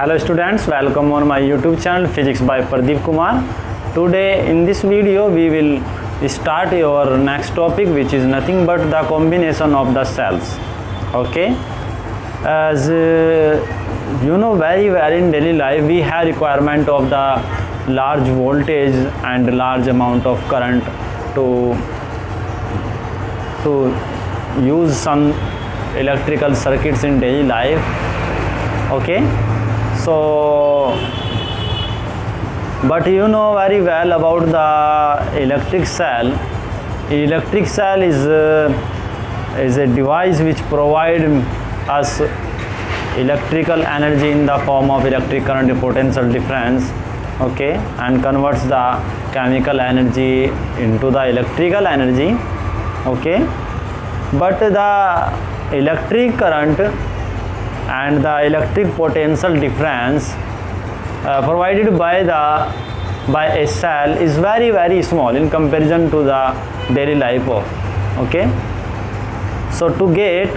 Hello students, welcome on my YouTube channel Physics by Pradeep Kumar. Today in this video we will start your next topic which is nothing but the combination of the cells. Okay. As uh, you know very well in daily life we have requirement of the large voltage and large amount of current to to use some electrical circuits in daily life okay so but you know very well about the electric cell. Electric cell is uh, is a device which provide us electrical energy in the form of electric current potential difference okay and converts the chemical energy into the electrical energy okay. But the electric current and the electric potential difference uh, provided by the by a cell is very very small in comparison to the daily life of okay? So to get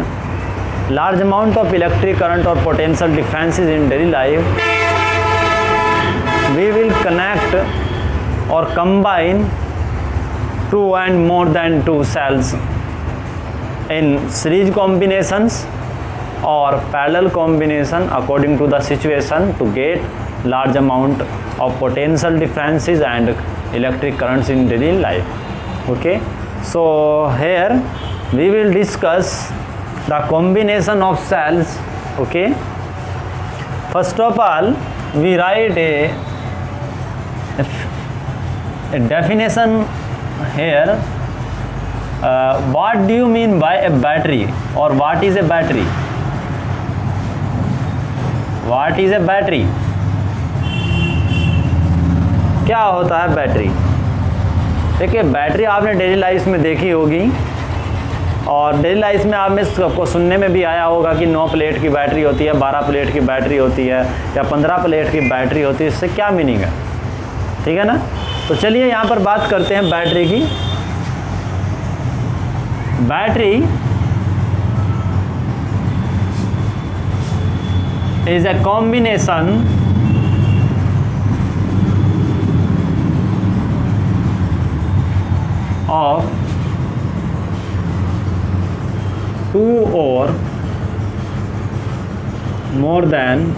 large amount of electric current or potential differences in daily life we will connect or combine two and more than two cells in series combinations or parallel combination according to the situation to get large amount of potential differences and electric currents in daily life. Okay? So here we will discuss the combination of cells. Okay? First of all we write a, a definition here. Uh, what do you mean by a battery or what is a battery what is a battery क्या होता है battery? देखिए, battery आपने daily life में देखी होगी, और daily life में आप में सबको सुनने में भी आया होगा कि नौ प्लेट की बैटरी होती है 12 प्लेट की बैटरी होती है, या 15 प्लेट की बैटरी होती है, इससे क्या मीनिंग है? ठीक है ना? तो चलिए यहाँ पर बात करते हैं बैटरी की। Battery is a combination of two or more than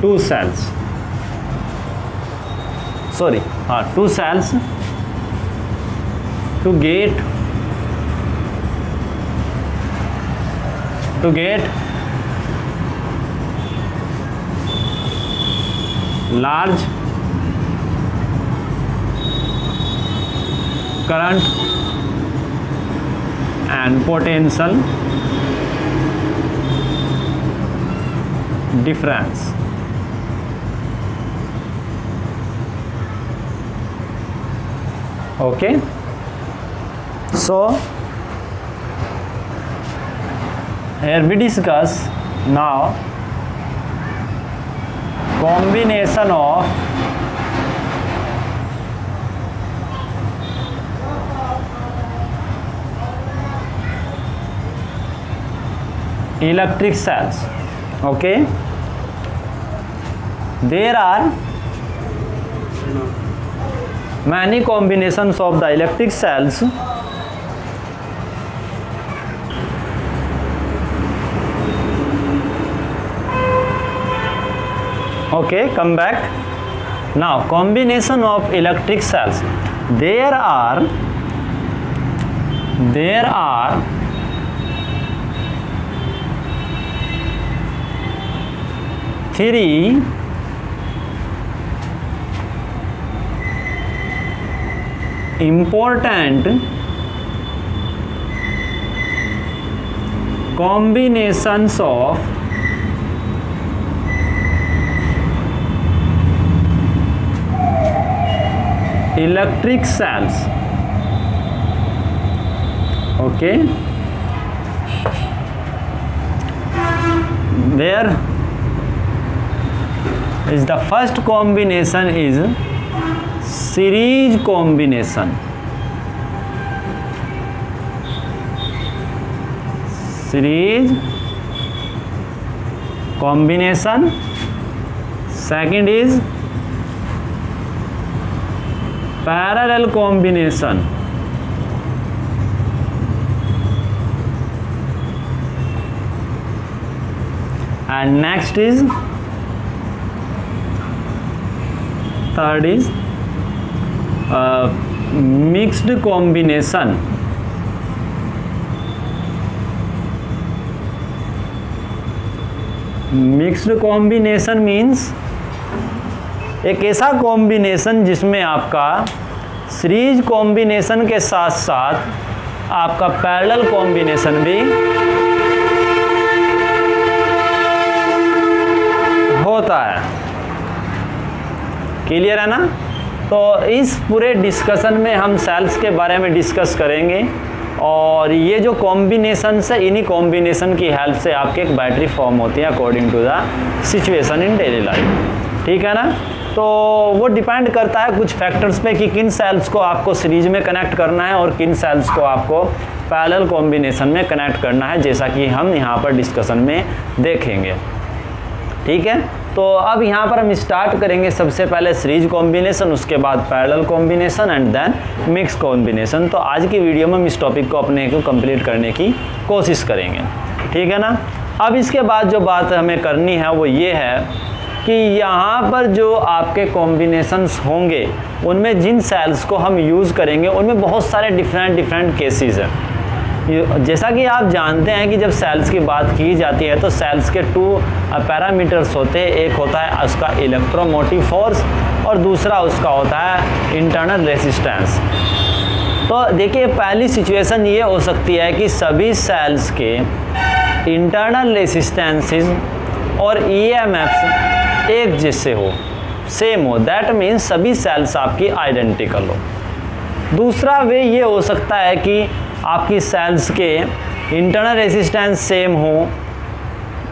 two cells. Sorry uh, two cells to get to get large current and potential difference. Okay? So here we discuss now combination of electric cells okay there are many combinations of the electric cells okay come back now combination of electric cells there are there are three important combinations of electric cells okay. There is the first combination is series combination. Series combination. Second is parallel combination. And next is third is uh, mixed combination. Mixed combination means एक ऐसा combination जिसमें आपका series combination के साथ साथ आपका parallel combination भी होता है। क्लियर है ना? तो इस पूरे डिस्कशन में हम सेल्स के बारे में डिस्कस करेंगे और ये जो कॉम्बिनेशन है, इन्हीं कॉम्बिनेशन की हेल्प से आपकी एक बैटरी फॉर्म होती है according to the situation in daily life ठीक है ना? तो वो डिपेंड करता है कुछ फैक्टर्स पे कि किन सेल्स को आपको सीरीज़ में कनेक्ट करना है और किन सेल्स को आपको पैरेलल कॉम्बिनेशन में कनेक्ट करना है, जैसा कि हम यहाँ पर डिस्कशन में देखेंगे। ठीक है? तो अब यहाँ पर हम स्टार्ट करेंगे सबसे पहले सीरीज़ कॉम्बिनेशन उसके बाद parallel combination and then mix combination तो आज की वीडियो में हम इस टॉपिक को अपने को कंप्लीट करने की कोशिश करेंगे। ठीक है ना? अब इसके बाद जो बात हमें करनी है वो ये है कि यहाँ पर जो आपके कॉम्बिनेशंस होंगे, उनमें जिन सेल्स को हम यूज़ करेंगे, उनमें बहुत सारे डिफरेंट डिफरेंट केसेस हैं। जैसा कि आप जानते हैं कि जब सेल्स की बात की जाती है तो सेल्स के टू पैरामीटर्स होते हैं। एक होता है उसका इलेक्ट्रोमोटिव फोर्स और दूसरा उसका होता है इंटरनल रेसिस्टेंस तो देखिए, पहली सिचुएशन ये हो सकती है कि सभी सेल्स के इंटरनल रेसिस्टेंसेस और ईएमएफ्स एक जैसे हो। सेम हो। दैट मीन्स सभी सेल्स आपकी आइडेंटिकल हो। दूसरा वे ये हो सकता है कि आपकी सेल्स के इंटरनल रेसिस्टेंस सेम हो,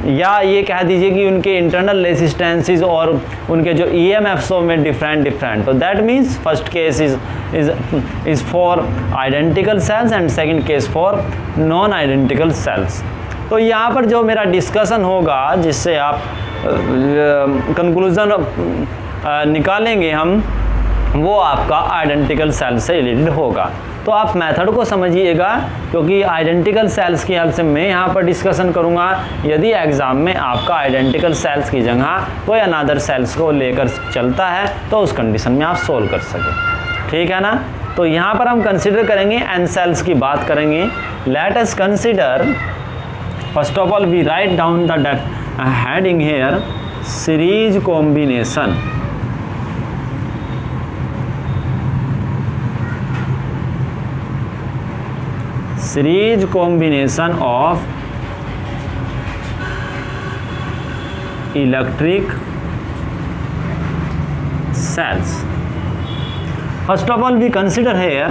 या ये कह दीजिए कि उनके इंटरनल रेसिस्टेंसेस और उनके जो ई एम एफ्स में डिफरेंट डिफरेंट तो that means first case is is is for identical cells and second case for non identical cells तो यहाँ पर जो मेरा डिस्कशन होगा, जिससे आप कंक्लूज़न निकालेंगे हम, वो आपका आइडेंटिकल सेल से रिलेटेड होगा। तो आप मेथड को समझिएगा, क्योंकि आइडेंटिकल सेल्स की हेल्प से मैं यहाँ पर डिस्कशन करूँगा। यदि एग्ज़ाम में आपका आइडेंटिकल सेल्स की जगह कोई अनादर सेल्स को लेकर चलता है तो उस कंडीशन में आप सोल्व कर सकें। ठीक है ना? तो यहाँ पर हम कंसिडर करेंगे एन सेल्स की बात करेंगे। Let us consider first of all we write down the heading here series combination series combination of electric cells first of all we consider here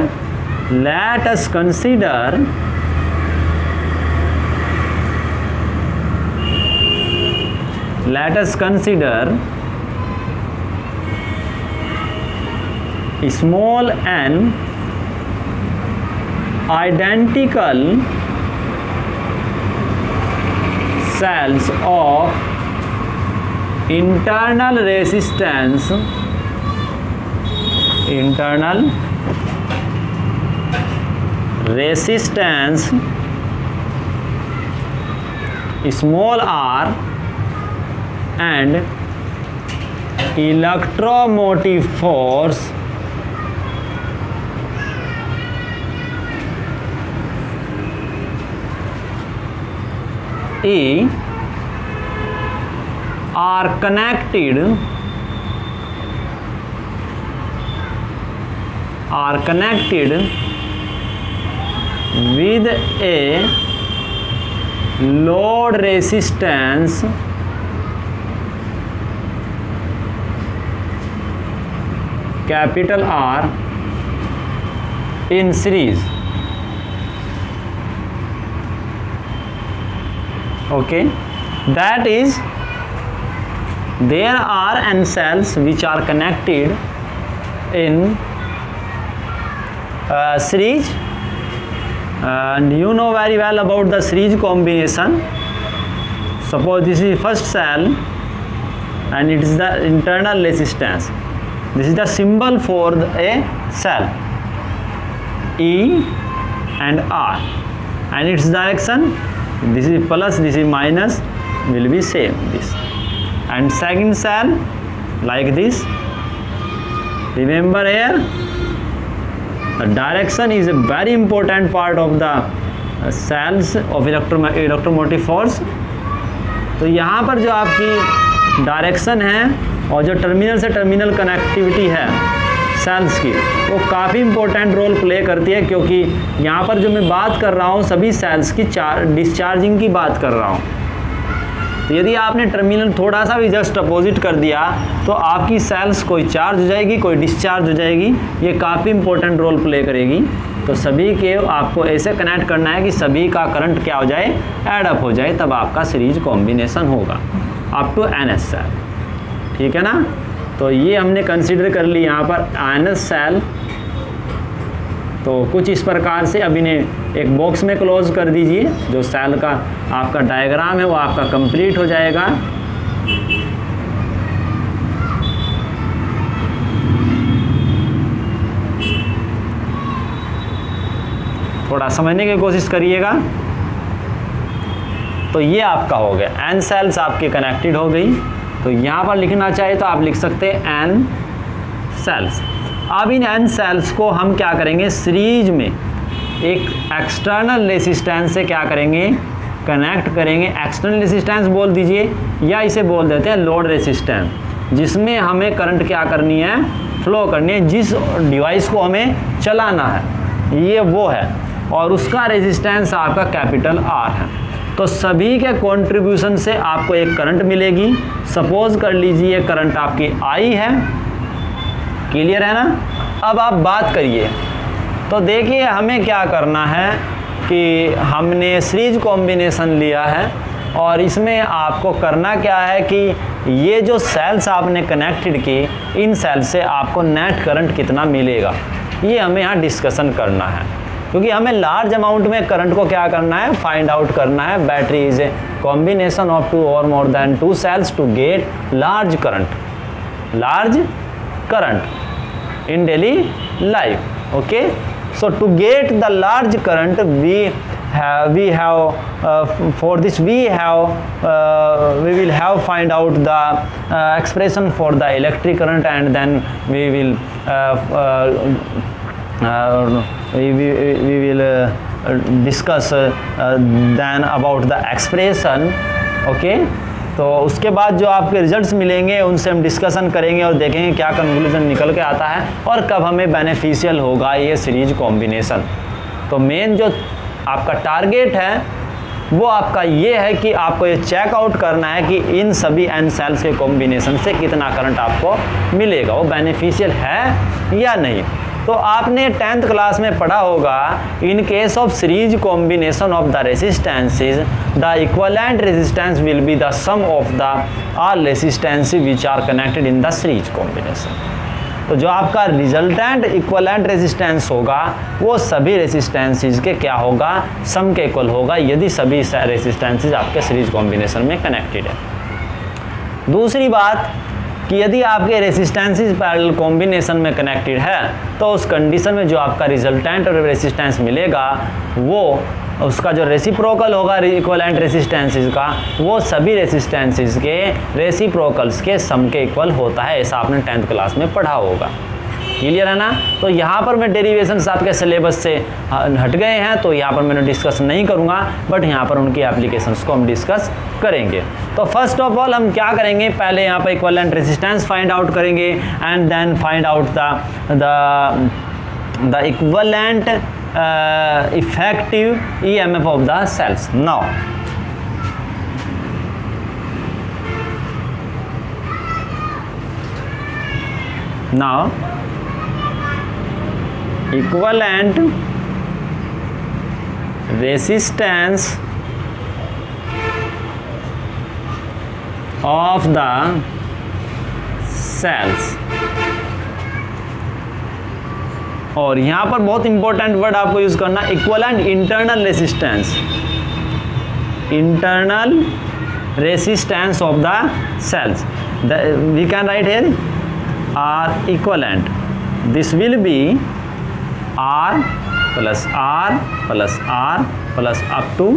let us consider let us consider small n identical cells of internal resistance. Internal resistance small r and electromotive force A are connected are connected with a load resistance capital R in series. Okay? That is there are n cells which are connected in uh, series. And you know very well about the series combination. Suppose this is first cell and it is the internal resistance this is the symbol for the, a cell E and R and its direction this is plus this is minus will be same this and second cell like this remember here the direction is a very important part of the uh, cells of electro electromotive force तो यहाँ पर जो आपकी direction है और जो terminal से terminal connectivity है सेल्स की, वो काफ़ी इंपॉर्टेंट रोल प्ले करती है क्योंकि यहाँ पर जो मैं बात कर रहा हूँ, सभी सेल्स की चार डिस्चार्जिंग की बात कर रहा हूँ। तो यदि आपने टर्मिनल थोड़ा सा भी जस्ट अपोजिट कर दिया तो आपकी सेल्स कोई चार्ज हो जाएगी, कोई डिस्चार्ज हो जाएगी, ये काफ़ी इंपॉर्टेंट रोल प्ले करेगी। तो सभी के आपको ऐसे कनेक्ट करना है कि सभी का करंट क्या हो जाए एडअप हो जाए, तब आपका सीरीज़ कॉम्बिनेशन होगा। Up to N S cell ठीक है ना? तो ये हमने कंसिडर कर ली यहाँ पर एस सेल तो कुछ इस प्रकार से अब इन्हें एक बॉक्स में क्लोज कर दीजिए। जो सेल का आपका डायग्राम है, वो आपका कंप्लीट हो जाएगा। थोड़ा समझने की कोशिश करिएगा। तो ये आपका हो गया। एन सेल्स आपके कनेक्टेड हो गई। तो यहाँ पर लिखना चाहिए तो आप लिख सकते हैं एन सेल्स अब इन एन सेल्स को हम क्या करेंगे? सीरीज़ में एक एक्सटर्नल रेसिस्टेंस से क्या करेंगे? कनेक्ट करेंगे। एक्सटर्नल रेसिस्टेंस बोल दीजिए या इसे बोल देते हैं लोड रेसिस्टेंस जिसमें हमें करंट क्या करनी है? फ्लो करनी है। जिस डिवाइस को हमें चलाना है, ये वो है। और उसका रेजिस्टेंस आपका कैपिटल आर है। तो सभी के कंट्रीब्यूशन से आपको एक करंट मिलेगी। सपोज़ कर लीजिए करंट आपकी आई है। क्लियर है ना? अब आप बात करिए। तो देखिए हमें क्या करना है कि हमने सीरीज़ कॉम्बिनेशन लिया है और इसमें आपको करना क्या है कि ये जो सेल्स आपने कनेक्टेड की, इन सेल से आपको नेट करंट कितना मिलेगा। ये हमें यहाँ डिस्कशन करना है। क्योंकि हमें लार्ज अमाउंट में करंट को क्या करना है? फाइंड आउट करना है। Battery is a combination of two और more than two cells to get large current large current in daily life okay so to get the large current we we have for this we have we will have find out the expression for the electric current and then we will we, we, we will uh, discuss uh, then about the expression okay? तो उसके बाद जो आपके results मिलेंगे उनसे हम discussion करेंगे और देखेंगे क्या कंक्लूजन निकल के आता है और कब हमें बेनिफिशियल होगा ये सीरीज़ कॉम्बिनेशन तो मेन जो आपका टारगेट है वो आपका ये है कि आपको ये चेक आउट करना है कि इन सभी एन सेल्स के कॉम्बिनेशन से कितना करंट आपको मिलेगा वो बेनिफिशियल है या नहीं. तो आपने टेंथ क्लास में पढ़ा होगा in case of series combination of the resistances the equivalent resistance will be the sum of the R resistance which are connected in the series combination तो जो आपका रिजल्टेंट इक्वलेंट रेजिस्टेंस होगा, वो सभी resistances के क्या होगा? सम के इक्वल होगा, यदि सभी रेसिस्टेंसेज आपके सीरीज़ कॉम्बिनेशन में कनेक्टेड है। दूसरी बात कि यदि आपके रेसिस्टेंसिस पैरल कॉम्बिनेशन में कनेक्टेड है तो उस कंडीशन में जो आपका रिजल्टेंट और रेसिस्टेंस मिलेगा, वो उसका जो रेसिप्रोकल होगा इक्वलेंट रेसिस्टेंसिस का, वो सभी रेसिस्टेंसिस के रेसिप्रोकल्स के सम के इक्वल होता है, ऐसा आपने टेंथ क्लास में पढ़ा होगा। क्लियर है ना तो यहाँ पर मैं डेरिवेशन आपके सिलेबस से हट गए हैं तो यहाँ पर मैंने डिस्कस नहीं करूँगा बट यहाँ पर उनकी एप्लीकेशन को हम डिस्कस करेंगे। तो फ़र्स्ट ऑफ़ ऑल हम क्या करेंगे? पहले यहाँ पर इक्वलेंट रेजिस्टेंस फाइंड आउट करेंगे and then find out the the equivalent effective E M F of the cells now now equivalent resistance of the cells. और यहाँ पर बहुत इंपॉर्टेंट वर्ड आपको यूज़ करना equivalent internal resistance internal resistance of the cells we can write here R equivalent this will be r plus r plus r plus up to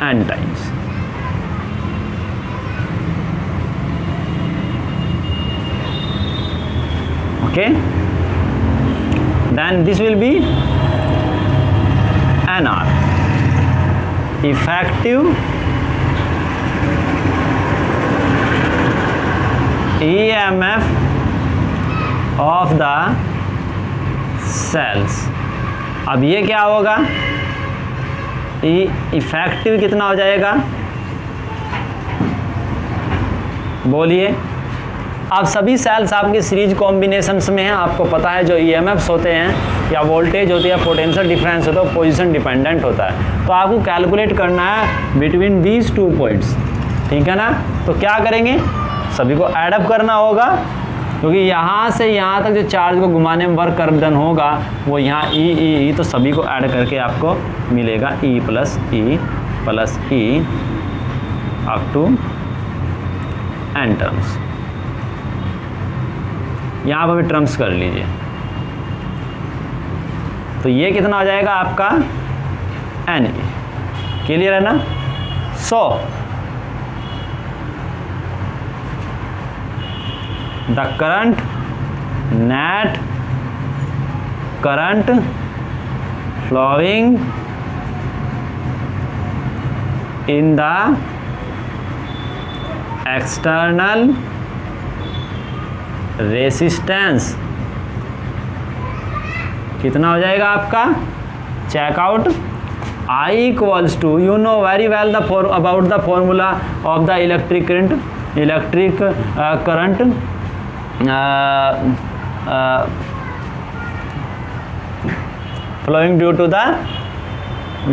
n times. Okay? Then this will be nr effective emf of the cells. अब ये क्या होगा? Effective कितना हो जाएगा? बोलिए। अब सभी सेल्स आपके सीरीज़ कॉम्बिनेशंस में हैं, आपको पता है जो ईएमएफ होते हैं, या वोल्टेज होती है पोटेंशियल डिफरेंस होता है पोजीशन डिपेंडेंट होता है। तो आपको कैलकुलेट करना है बिटवीन दीज टू पॉइंट्स ठीक है ना? तो क्या करेंगे? सभी को एडअप करना होगा, क्योंकि यहाँ से यहाँ तक जो चार्ज को घुमाने में वर्क डन होगा, वो यहाँ ई ई ई तो सभी को ऐड करके आपको मिलेगा E plus E plus E up to N terms यहाँ पर भी टर्म्स कर लीजिए। तो ये कितना हो जाएगा आपका? एन क्लियर है ना? So the current, net, current, flowing, in the external resistance. कितना हो जाएगा आपका? Check out I equals to you know very well the about the formula of the electric current electric current the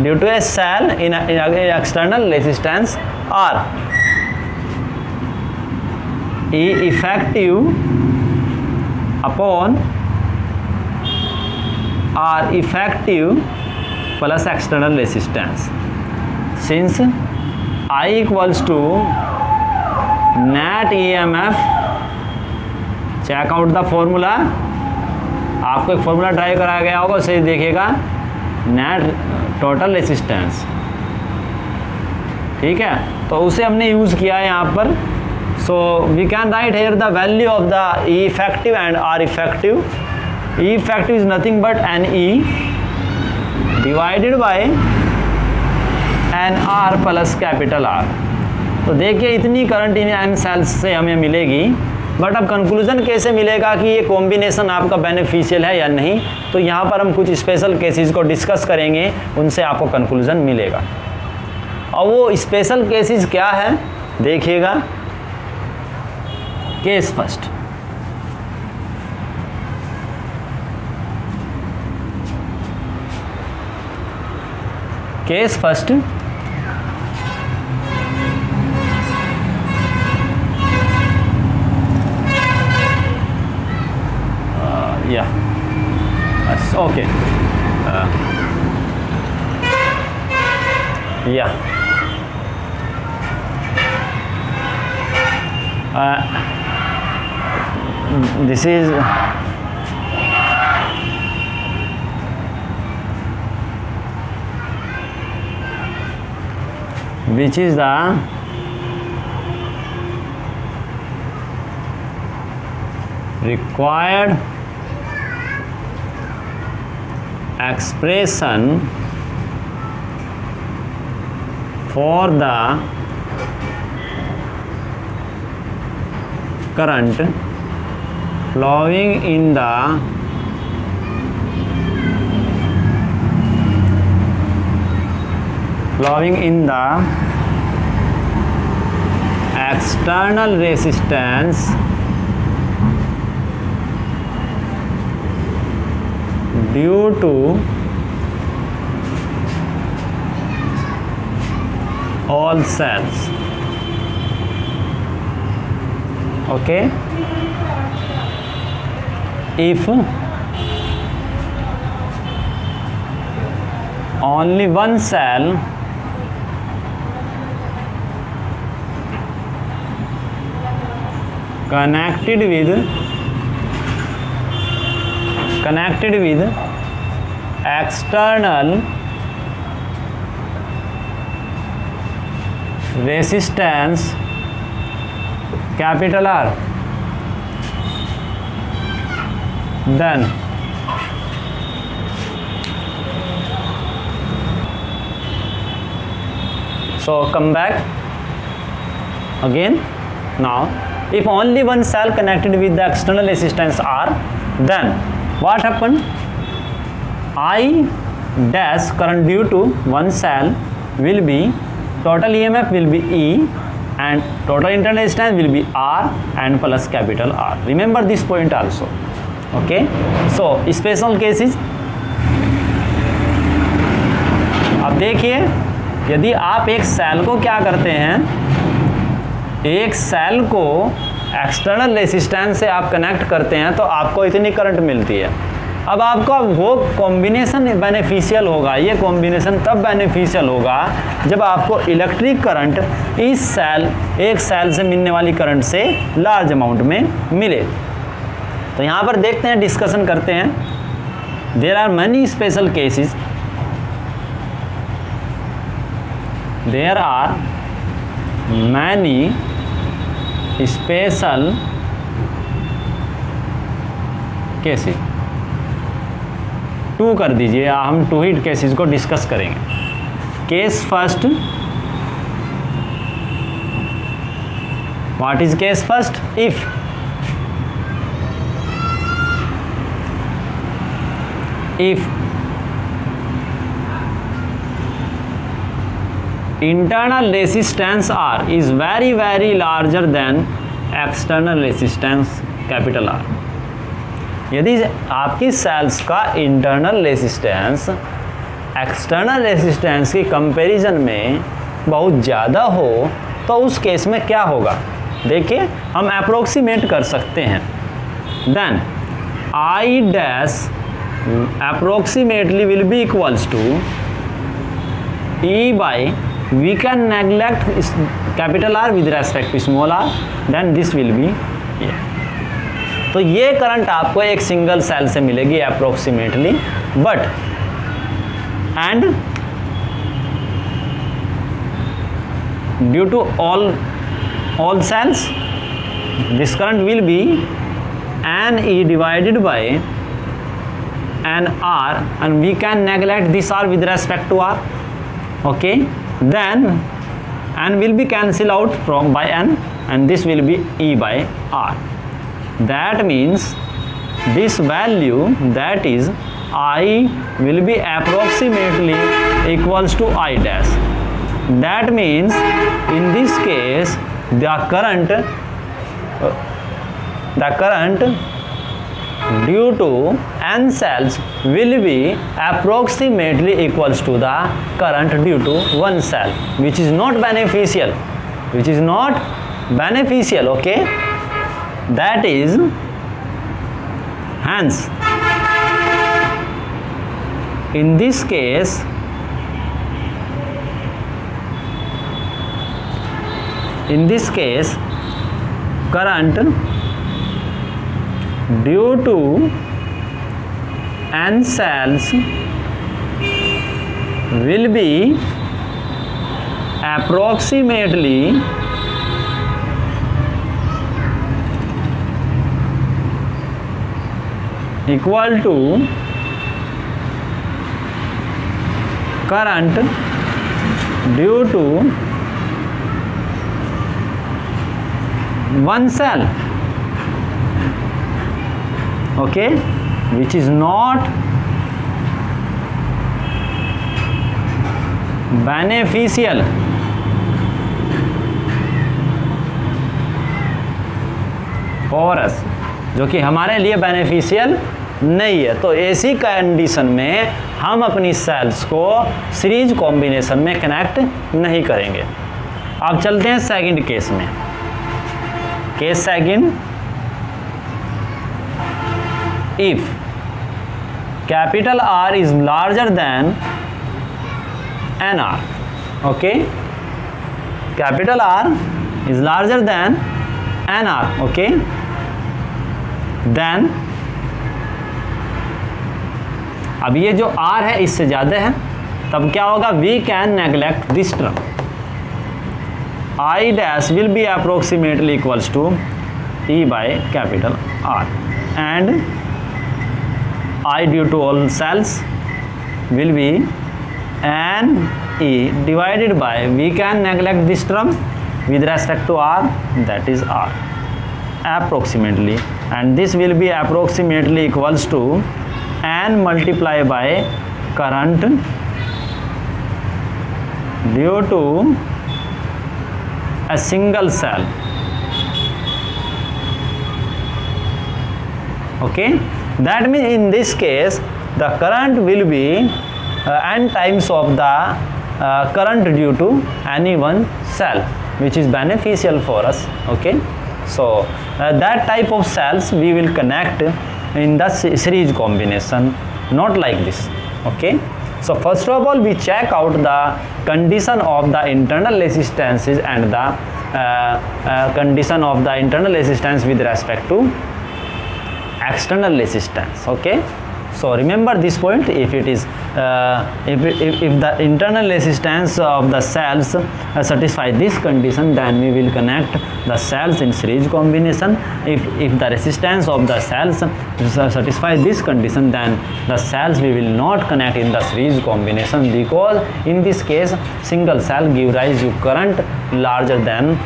due to a cell in, a, in, a, in external resistance R. E effective upon R effective plus external resistance. Since I equals to net EMF check out the formula आपको एक formula drive कराया गया होगा, उसे देखिएगा। Net total resistance ठीक है? तो उसे हमने यूज़ किया है यहाँ पर। So we can write here the value of the effective and R effective effective is nothing but N E divided by N R plus capital R तो देखिए, इतनी करंट इन एन सेल्स से हमें मिलेगी। बट अब conclusion कैसे मिलेगा कि ये कॉम्बिनेशन आपका बेनिफिशियल है या नहीं? तो यहाँ पर हम कुछ स्पेशल केसेस को डिस्कस करेंगे, उनसे आपको कंक्लूजन मिलेगा। और वो स्पेशल केसेस क्या है? देखिएगा। Case first case first That's okay. Uh, yeah. Uh, this is which is the required expression for the current flowing in the flowing in the external resistance due to all cells. Okay? If only one cell connected with connected with external resistance capital R. Then so come back again. Now if only one cell connected with the external resistance R then what happen I dash current due to one cell will be total EMF will be E and total internal resistance will be R and plus capital R remember this point also okay so special cases अब देखिए यदि आप एक cell को क्या करते हैं एक सेल को एक्सटर्नल रेसिस्टेंस से आप कनेक्ट करते हैं तो आपको इतनी करंट मिलती है। अब आपका वो कॉम्बिनेशन बेनिफिशियल होगा, ये कॉम्बिनेशन तब बेनिफिशियल होगा जब आपको इलेक्ट्रिक करंट इस सेल एक सेल से मिलने वाली करंट से लार्ज अमाउंट में मिले। तो यहाँ पर देखते हैं डिस्कशन करते हैं। There are many special cases there are many special cases two कर दीजिए, हम टू ही केसेस को डिस्कस करेंगे। Case first what is case first if if. Internal resistance R is very very larger than external resistance capital R यदि आपकी sales का internal resistance external resistance की कंपैरिजन में बहुत ज़्यादा हो तो उस केस में क्या होगा? देखिए, हम अप्रोक्सीमेट कर सकते हैं। Then I dash approximately will be equals to E by we can neglect capital R with respect to small R then this will be तो ये करंट आपको एक सिंगल सेल से मिलेगी approximately but and due to all all cells this current will be N E divided by N R and we can neglect this R with respect to R okay? Then n will be cancelled out from by n and this will be e by r. That means this value that is i will be approximately equals to i dash. That means in this case the current uh, the current due to n cells will be approximately equals to the current due to one cell which is not beneficial which is not beneficial okay? That is hence in this case in this case current due to n cells will be approximately equal to current due to one cell okay? Which is not beneficial. For us जो कि हमारे लिए beneficial नहीं है। तो ऐसी condition में हम अपनी सेल्स को सीरीज़ कॉम्बिनेशन में कनेक्ट नहीं करेंगे। अब चलते हैं सेकंड केस में। Case second if capital R is larger than N R okay capital R is larger than N R okay then अब ये जो आर है, इससे ज़्यादा है, तब क्या होगा? We can neglect this term I dash will be approximately equals to E by capital R and I due to all cells will be n E divided by we can neglect this term with respect to R that is R approximately. And this will be approximately equals to n multiply by current due to a single cell. Okay that means in this case the current will be uh, n times of the uh, current due to any one cell which is beneficial for us okay? So uh, that type of cells we will connect in the series combination not like this okay? So first of all we check out the condition of the internal resistances and the uh, uh, condition of the internal resistance with respect to external resistance okay? So remember this point if it is uh, if, if, if the internal resistance of the cells uh, satisfy this condition then we will connect the cells in series combination. If if the resistance of the cells satisfy this condition then the cells we will not connect in the series combination because in this case single cell give rise to current larger than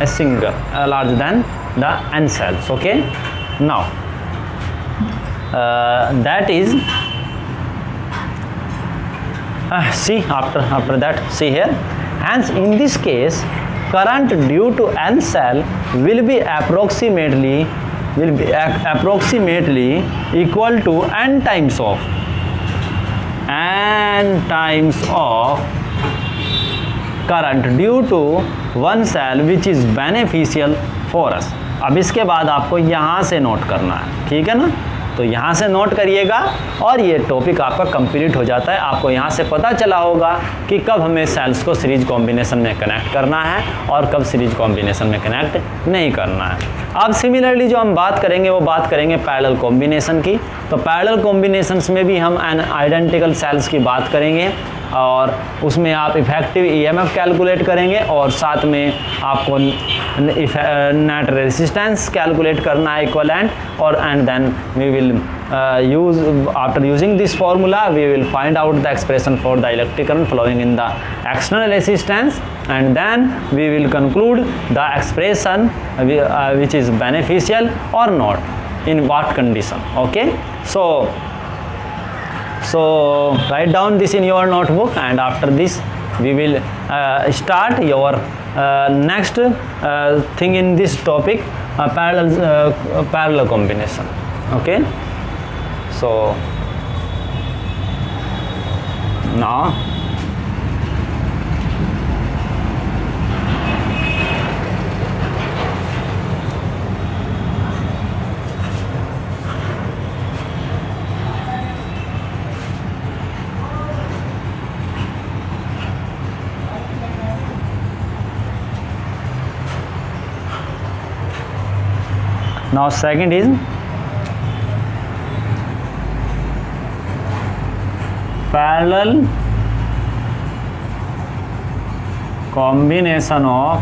a single uh, larger than the n cells okay now uh, that is uh, see after after that see here. Hence in this case current due to n cell will be approximately will be approximately equal to n times of n times of current due to one cell which is beneficial for us अब इसके बाद आपको यहाँ से note करना है, ठीक है ना? तो यहाँ से नोट करिएगा और ये टॉपिक आपका कंप्लीट हो जाता है। आपको यहाँ से पता चला होगा कि कब हमें सेल्स को सीरीज़ कॉम्बिनेशन में कनेक्ट करना है और कब सीरीज़ कॉम्बिनेशन में कनेक्ट नहीं करना है। अब सिमिलरली जो हम बात करेंगे, वो बात करेंगे पैरेलल कॉम्बिनेशन की। तो पैरेलल कॉम्बिनेशंस में भी हम एन आइडेंटिकल सेल्स की बात करेंगे और उसमें आप इफ़ेक्टिव ईएमएफ कैलकुलेट करेंगे और साथ में आपको if uh, net resistance calculate karna equivalent or and then we will uh, use after using this formula we will find out the expression for the electric current flowing in the external resistance. And then we will conclude the expression uh, uh which is beneficial or not in what condition. Okay? So so write down this in your notebook and after this we will uh, start your next uh, thing in this topic uh, parallel uh, parallel combination okay? So now now second is parallel combination of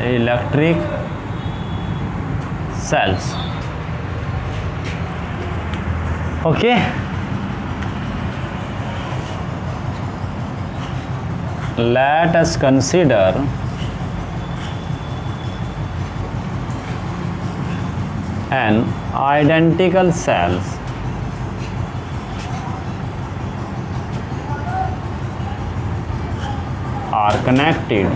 electric cells. Okay let us consider an identical cells. Are connected.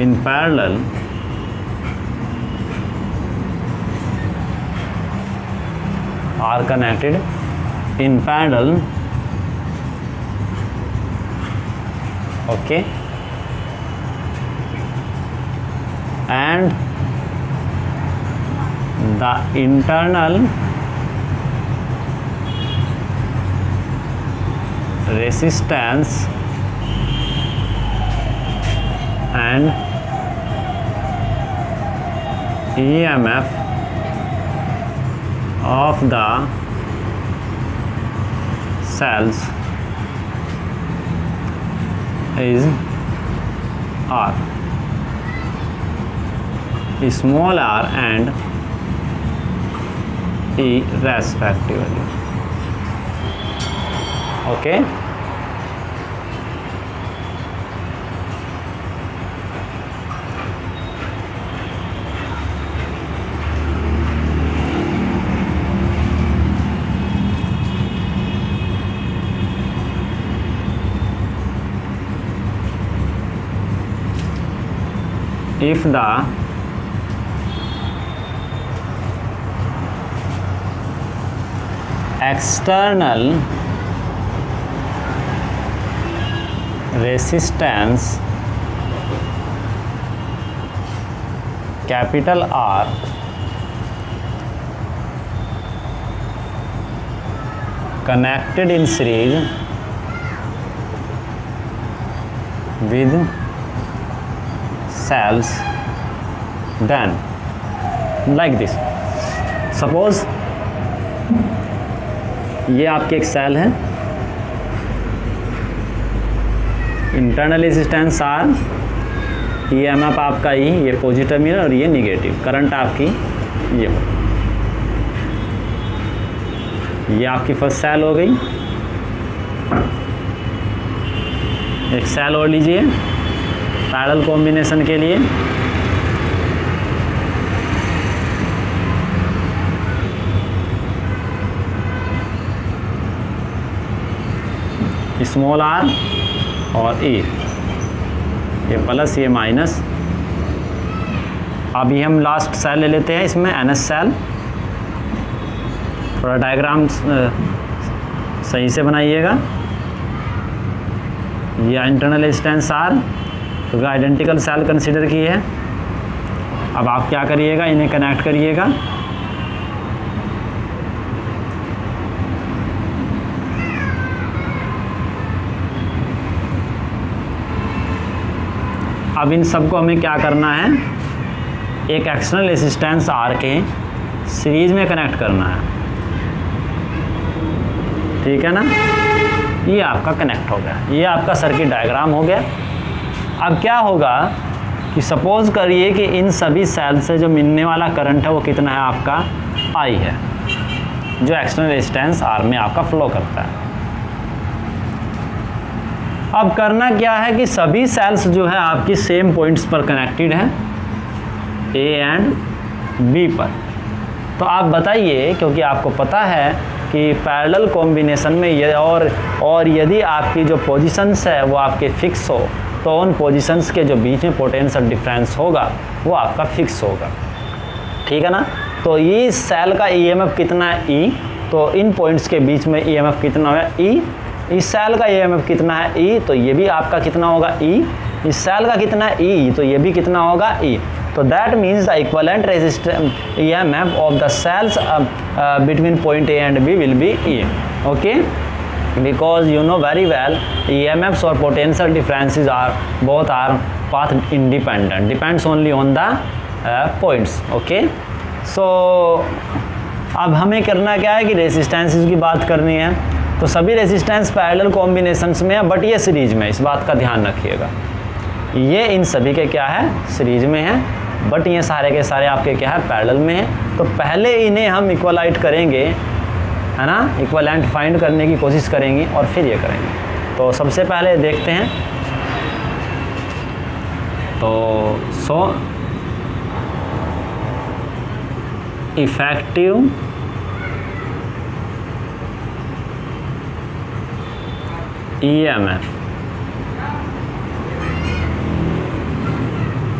In parallel are connected in parallel okay. And the internal resistance and EMF of the cells is R. Small r and E respectively. Okay if the external resistance capital R connected in series with cells then like this. Suppose ये आपके एक cell है। Internal resistance R E M F आपका E ये positive terminal और ये negative current आपकी ये। हो ये आपकी फ़र्स्ट सेल हो गई। एक सेल और लीजिए। पैरल कॉम्बिनेशन के लिए। स्मॉल आर और ए। ये प्लस, ये माइनस। अभी हम लास्ट सेल ले लेते हैं इसमें एन एस सेल। थोड़ा डायग्राम सही से बनाइएगा। ये इंटरनल स्टेंस आर। क्योंकि आइडेंटिकल सेल कंसिडर की है। अब आप क्या करिएगा, इन्हें कनेक्ट करिएगा। अब इन सबको हमें क्या करना है, एक एक्सटर्नल रेसिस्टेंस आर के सीरीज़ में कनेक्ट करना है। ठीक है ना? ये आपका कनेक्ट हो गया। ये आपका सर्किट डायग्राम हो गया। अब क्या होगा कि सपोज़ करिए कि इन सभी सेल से जो मिलने वाला करंट है वो कितना है आपका? आई है। जो एक्सटर्नल रेजिस्टेंस आर में आपका फ्लो करता है। अब करना क्या है कि सभी सेल्स जो है आपकी सेम पॉइंट्स पर कनेक्टेड हैं ए एंड बी पर। तो आप बताइए, क्योंकि आपको पता है कि पैरेलल कॉम्बिनेशन में ये और और यदि आपकी जो पोजीशंस है वो आपके फिक्स हो तो उन पोजीशंस के जो बीच में पोटेंशियल डिफरेंस होगा, वो आपका फिक्स होगा। ठीक है ना? तो ये सेल का ईएमएफ कितना है? ई तो इन पॉइंट्स के बीच में ईएमएफ कितना है ई इस सेल का ईएमएफ कितना है? ई तो ये भी आपका कितना होगा? ई इस सेल का कितना है? ई तो ये भी कितना होगा? ई तो that means the equivalent resistance EMF of the cells between point A and B will be E okay? Because you know very well EMFs or potential differences are both are path independent depends only on the uh, points okay? So अब हमें करना क्या है कि resistances की बात करनी है? तो सभी रेसिस्टेंस पैरेलल कॉम्बिनेशंस में है बट ये सीरीज़ में इस बात का ध्यान रखिएगा। ये इन सभी के क्या है? सीरीज़ में है बट ये सारे के सारे आपके क्या है? पैरेलल में है। तो पहले इन्हें हम इक्वलाइट करेंगे है ना? इक्वलेंट फाइंड करने की कोशिश करेंगे और फिर ये करेंगे। तो सबसे पहले देखते हैं। तो so effective EMF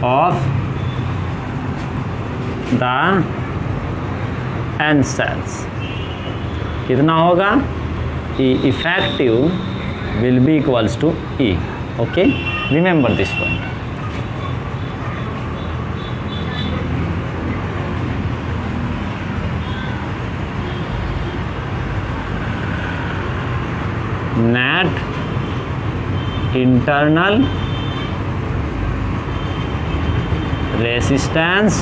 of the N cells कितना होगा? E effective will be equals to E okay remember this point net internal resistance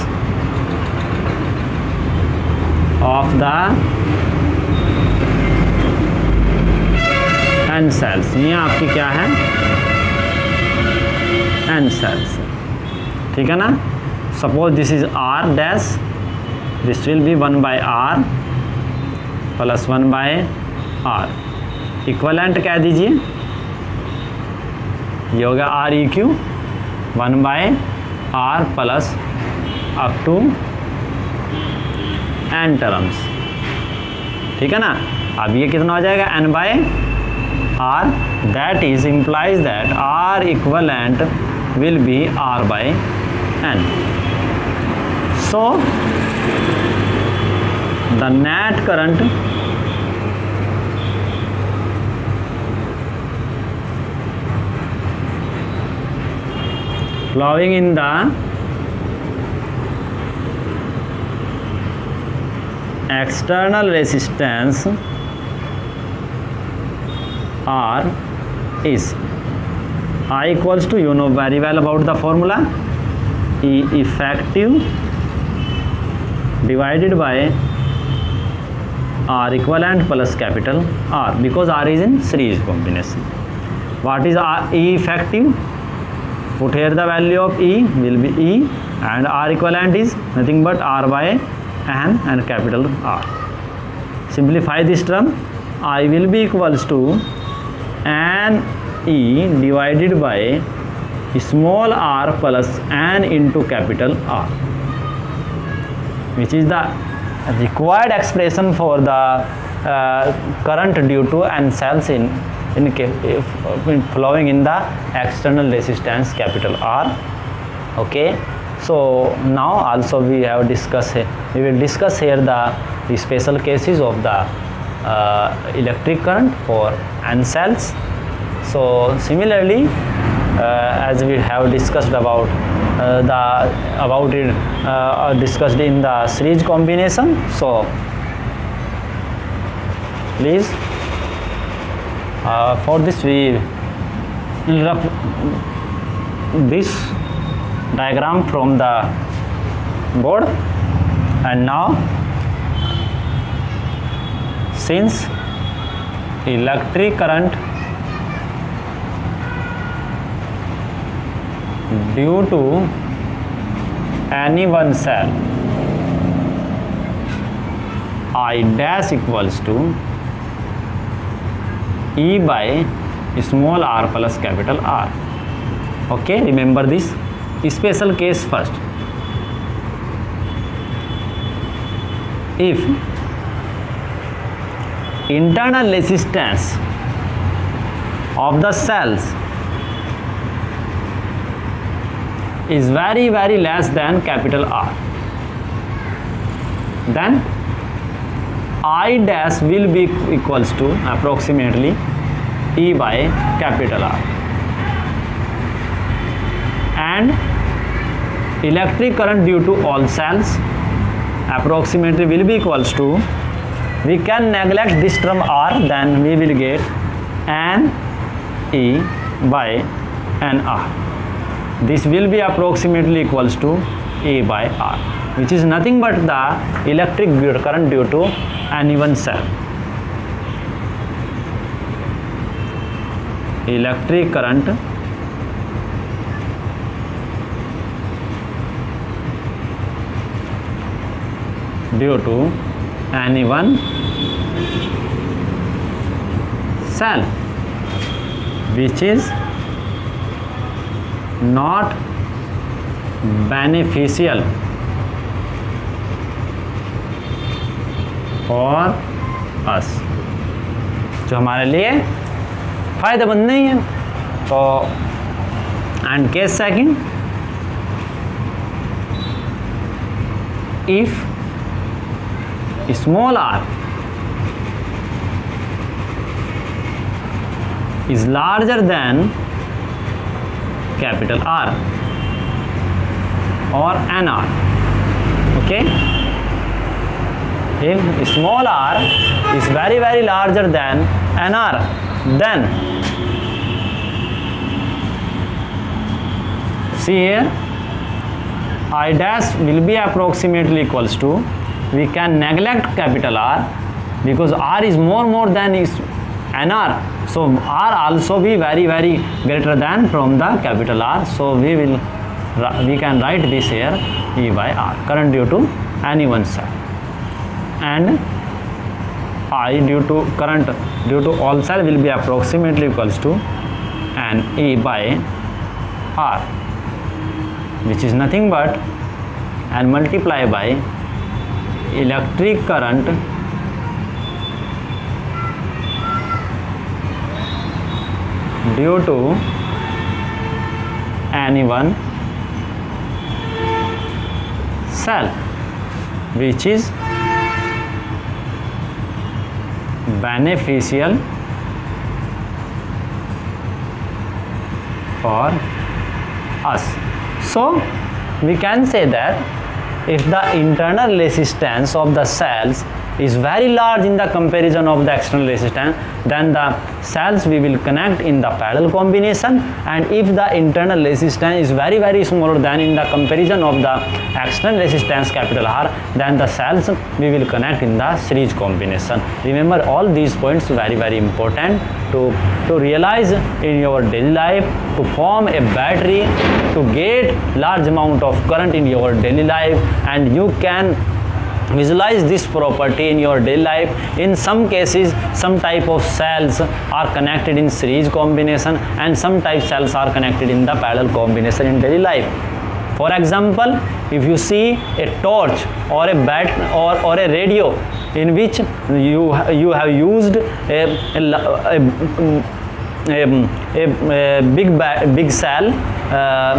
of the n cells. ये आपकी क्या है? N cells. ठीक है ना? Suppose this is R dash this will be one by R plus one by r. Equivalent कह दीजिए। ये होगा R E Q one by R plus up to N terms ठीक है ना? अब ये कितना हो जाएगा? N by r that is implies that r equivalent will be r by n. So the net current flowing in the external resistance R is I equals to you know very well about the formula E effective divided by R equivalent plus capital R because R is in series combination. What is R E effective? put here the value of E will be E and R equivalent is nothing but R by N and capital R. Simplify this term I will be equals to N E divided by small r plus N into capital R which is the required expression for the uh, current due to N cells in in, in flowing in the external resistance capital R. Okay. So now also we have discussed we will discuss here the, the special cases of the uh, electric current for N cells. So similarly uh, as we have discussed about uh, the about it uh, discussed in the series combination so please uh, for this we will this diagram from the board. And now since electric current due to any one cell I dash equals to E by small R plus capital R okay remember this special case first if internal resistance of the cells is very very less than capital R, then I dash will be equals to approximately E by capital R. And electric current due to all cells approximately will be equals to we can neglect this term R then we will get N E by N R. This will be approximately equals to A by R which is nothing but the electric current due to one cell. Electric current due to any cell which is not beneficial for us जो हमारे लिए फ़ायदेमंद नहीं है तो and case second if small r is larger than capital R or NR. Okay? If small r is very very larger than NR, then see here I dash will be approximately equals to we can neglect capital R because R is more more than is NR so R also be very very greater than from the capital R. So we will we can write this here E by R current due to any one cell and I due to current due to all cell will be approximately equals to an E by R which is nothing but and multiply by electric current due to any one cell which is beneficial for us. So we can say that if the internal resistance of the cells is very large in the comparison of the external resistance. Then the cells we will connect in the parallel combination. And if the internal resistance is very very smaller than in the comparison of the external resistance capital R then the cells we will connect in the series combination. Remember all these points very very important to to realize in your daily life to form a battery to get large amount of current in your daily life. And you can visualize this property in your daily life. In some cases some type of cells are connected in series combination and some type cells are connected in the parallel combination in daily life. For example if you see a torch or a bat or, or a radio in which you you have used a, a, a, a, a big big cell uh,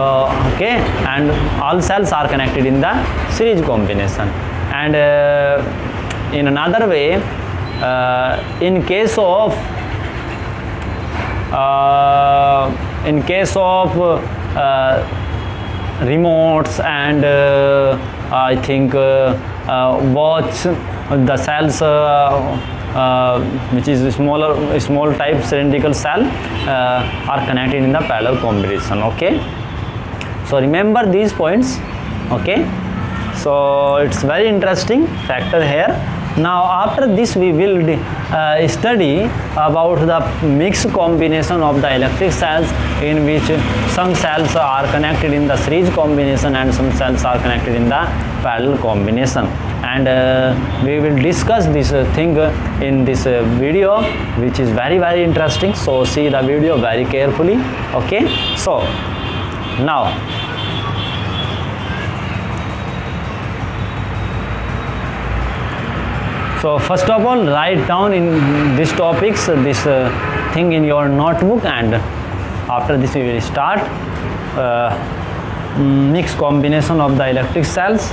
uh, okay and all cells are connected in the series combination and uh, in another way uh, in case of uh, in case of uh, remotes and I think watch the cells uh, which is smaller small type cylindrical cell uh, are connected in the parallel combination okay? So remember these points okay so it's very interesting factor here. Now after this we will uh, study about the mixed combination of the electric cells in which some cells are connected in the series combination and some cells are connected in the parallel combination. And uh, we will discuss this uh, thing in this uh, video which is very very interesting. So see the video very carefully. Okay? So now so first of all write down in these topics this uh, thing in your notebook and after this we will start uh, mixed combination of the electric cells.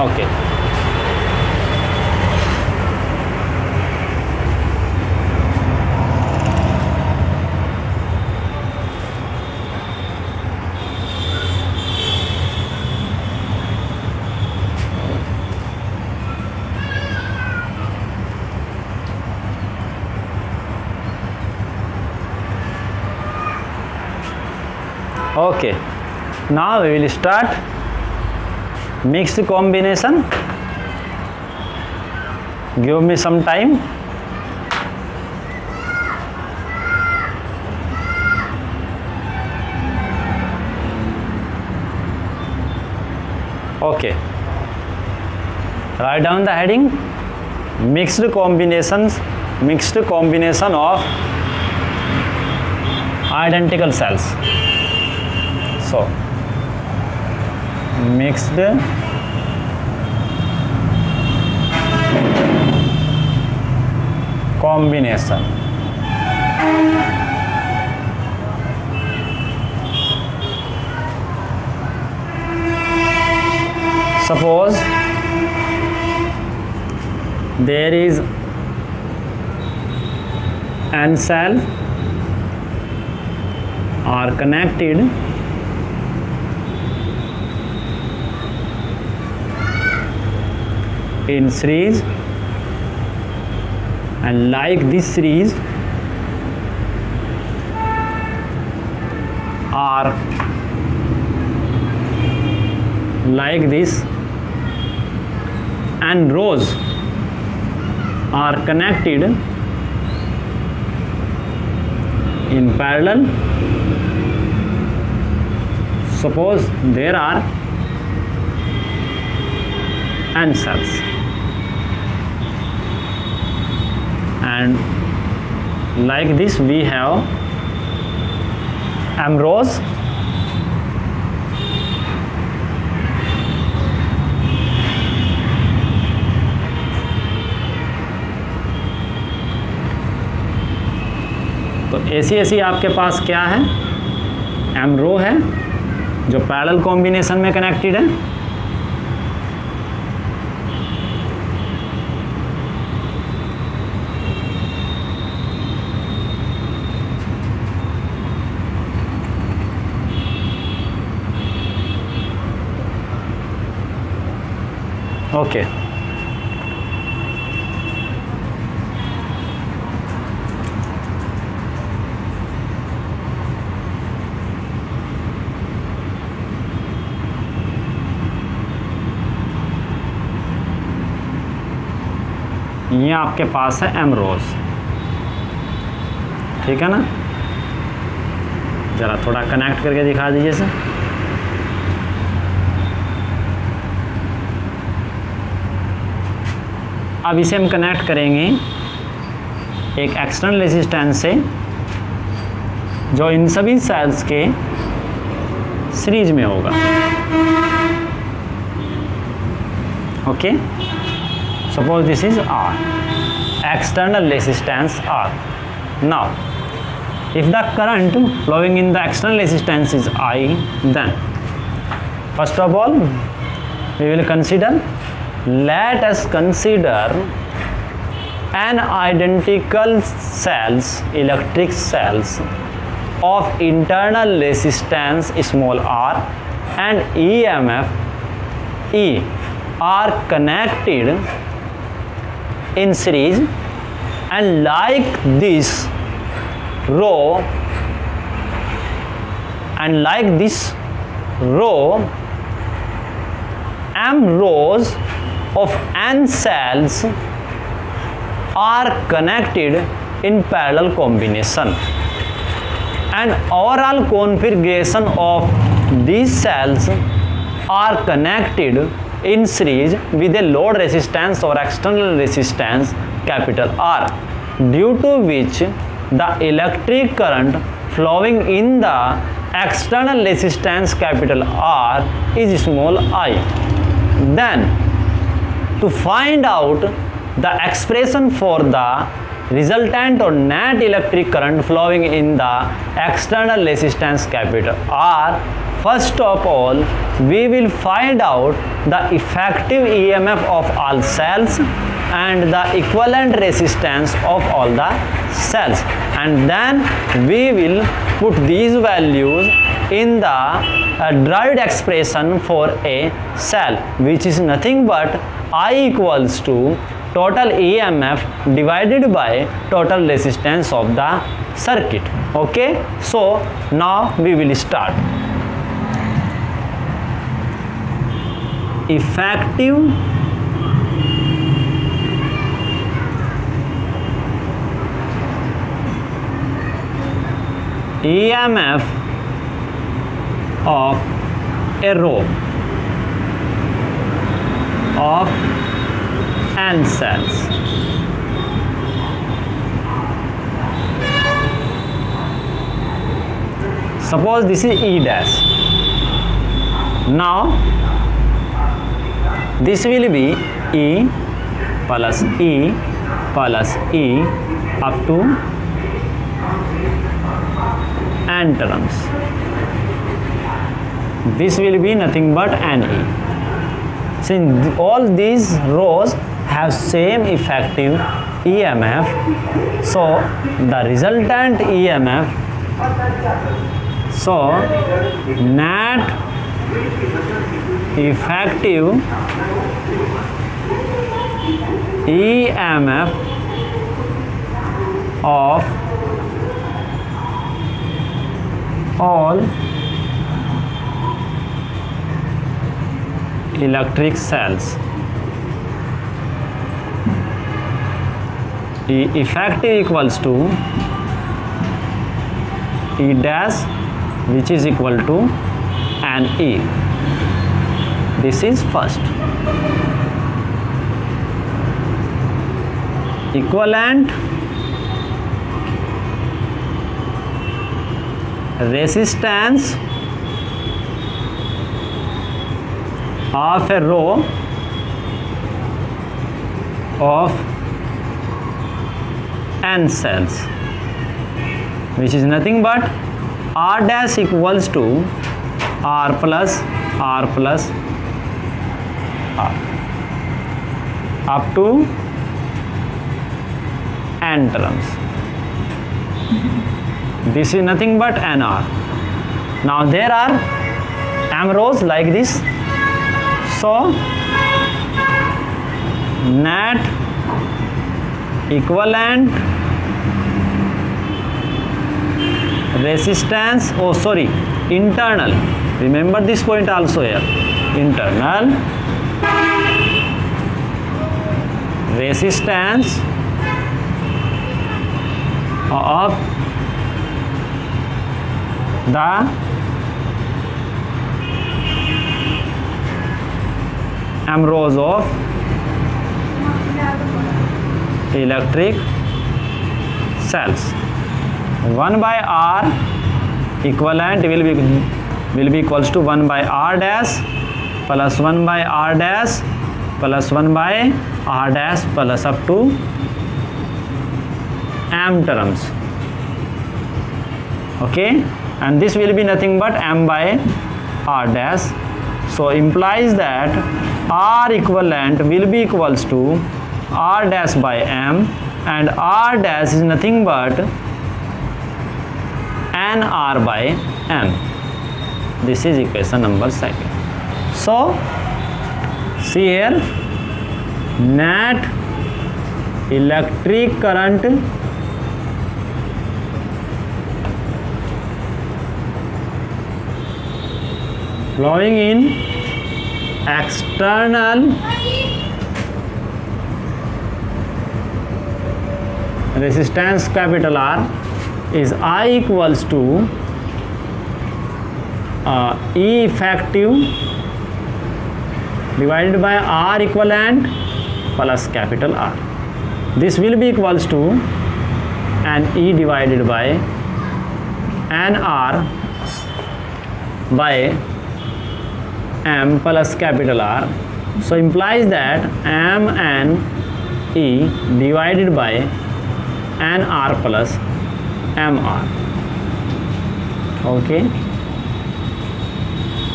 Okay okay. Now we will start mixed combination. Give me some time. Okay. Write down the heading. Mixed combinations. Mixed combination of identical cells so mixed combination suppose there is and cell are connected in series. And like this series are like this. And rows are connected in parallel. Suppose there are n and like this, we have m rows तो ऐसी ऐसी आपके पास क्या है? एमरो है, जो parallel combination में connected है। ओके ये आपके पास है एम रोज ठीक है ना? ज़रा थोड़ा कनेक्ट करके दिखा दीजिए सर अब इसे हम कनेक्ट करेंगे एक एक्सटर्नल रेजिस्टेंस से, जो इन सभी सेल्स के सीरीज़ में होगा। Okay suppose this is R external resistance R now if the current flowing in the external resistance is I then first of all we will consider let us consider an identical cells electric cells of internal resistance small r and EMF E are connected in series and like this row and like this row m rows of n cells are connected in parallel combination and overall configuration of these cells are connected in series with a load resistance or external resistance capital R due to which the electric current flowing in the external resistance capital R is small i. Then to find out the expression for the resultant or net electric current flowing in the external resistance capital. R first of all we will find out the effective EMF of all cells and the equivalent resistance of all the cells. And then we will put these values in the uh, derived expression for a cell which is nothing but I equals to total EMF divided by total resistance of the circuit. Okay? So now we will start. Effective EMF of a row of N cells. Suppose this is E dash. Now this will be E plus E plus E up to n terms. This will be nothing but NE. Since all these rows have same effective EMF. So the resultant EMF. So net effective EMF of all electric cells. E effective equals to E dash which is equal to an E. This is first. Equivalent resistance of a row of n cells which is nothing but r dash equals to r plus r plus r up to n terms this is nothing but nr now there are m rows like this so net equivalent resistance oh sorry internal remember this point also here internal resistance of the amrows of electric cells. 1 by r equivalent will be will be equals to 1 by r dash plus 1 by r dash plus 1 by r dash plus up to m terms. Okay? And this will be nothing but m by r dash. So implies that r equivalent will be equals to r dash by m and r dash is nothing but n r by m this is equation number second so see here net electric current flowing in external resistance capital R is I equals to uh, E effective divided by R equivalent plus capital R. This will be equals to an E divided by an R by m plus capital R. So implies that m and E divided by n R plus m R. Okay.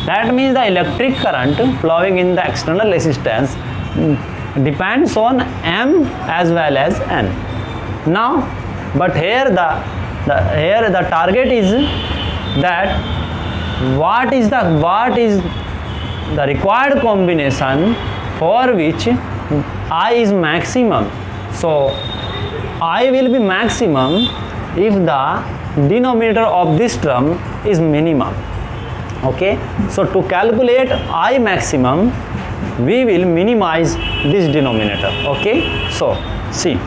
That means the electric current flowing in the external resistance depends on m as well as n. Now, but here the, the here the target is that what is the what is the required combination for which I is maximum. So I will be maximum if the denominator of this term is minimum. Okay. So to calculate I maximum we will minimize this denominator. Okay. So see.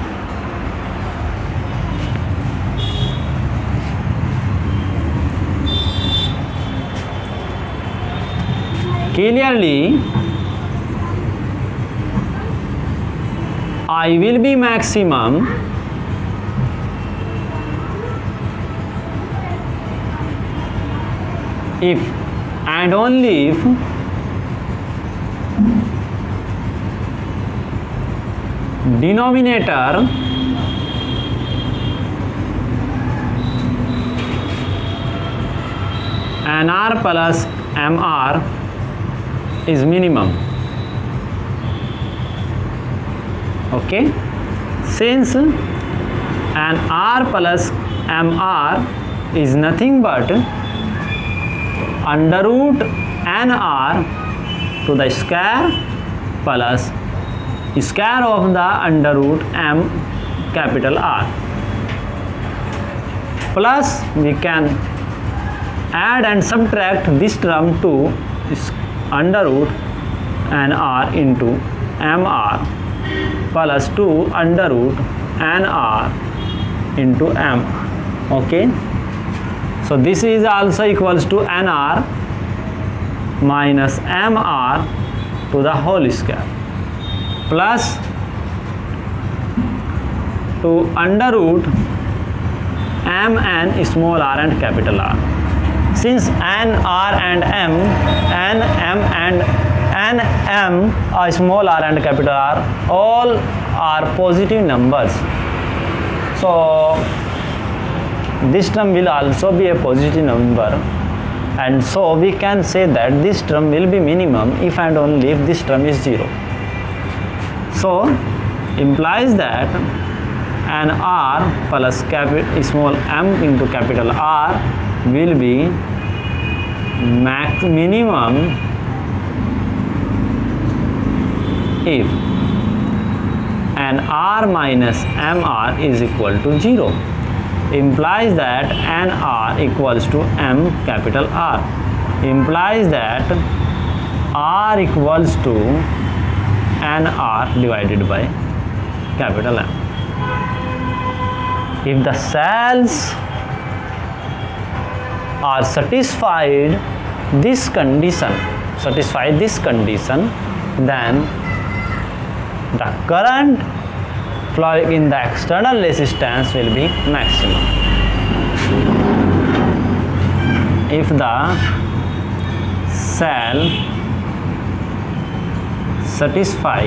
Clearly I will be maximum. If and only if denominator nr plus mr is minimum. Okay? Since an r plus mr is nothing but under root n r to the square plus square of the under root m capital R. Plus we can add and subtract this term to under root n r into mr plus 2 under root n r into m okay so this is also equals to nr minus mr to the whole square plus to under root m and small r and capital R. Since n, r and m, n, m and n, m are small r and capital R, all are positive numbers. So this term will also be a positive number and so we can say that this term will be minimum if and only if this term is 0. So implies that an r plus capital small m into capital R will be max minimum if an r minus mr is equal to 0 implies that n r equals to m capital R. Implies that r equals to n r divided by capital M. If the cells are satisfied this condition. Satisfy this condition then the current flowing in the external resistance will be maximum. If the cell satisfy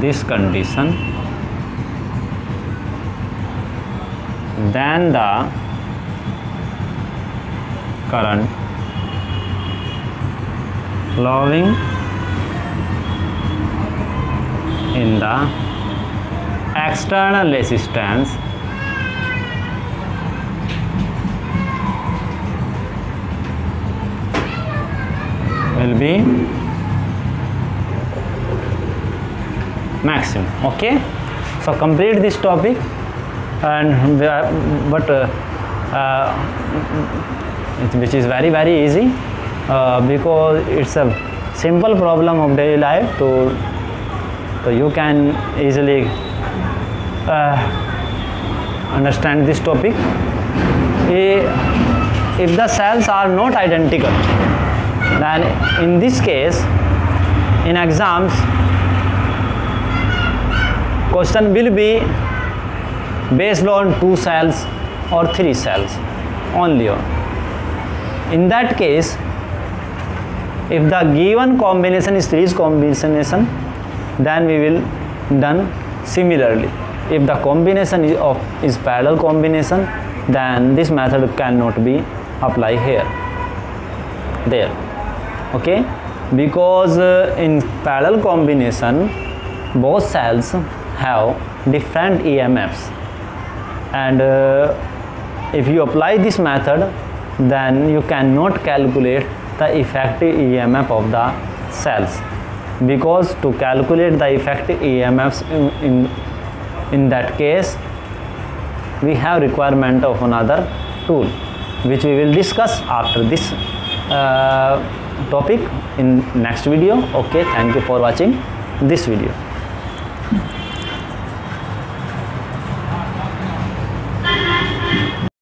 this condition then the current flowing in the external resistance will be maximum okay? So complete this topic and but uh, uh, which is very very easy uh, because it's a simple problem of daily life to so you can easily uh, understand this topic. If the cells are not identical then in this case in exams question will be based on two cells or three cells only. In that case if the given combination is series combination then we will done similarly. If the combination is of is parallel combination then this method cannot be applied here there. Okay? Because uh, in parallel combination both cells have different emfs and uh, if you apply this method then you cannot calculate the effective emf of the cells. Because to calculate the effective emfs in, in in that case we have requirement of another tool which we will discuss after this uh, topic in next video. Okay thank you for watching this video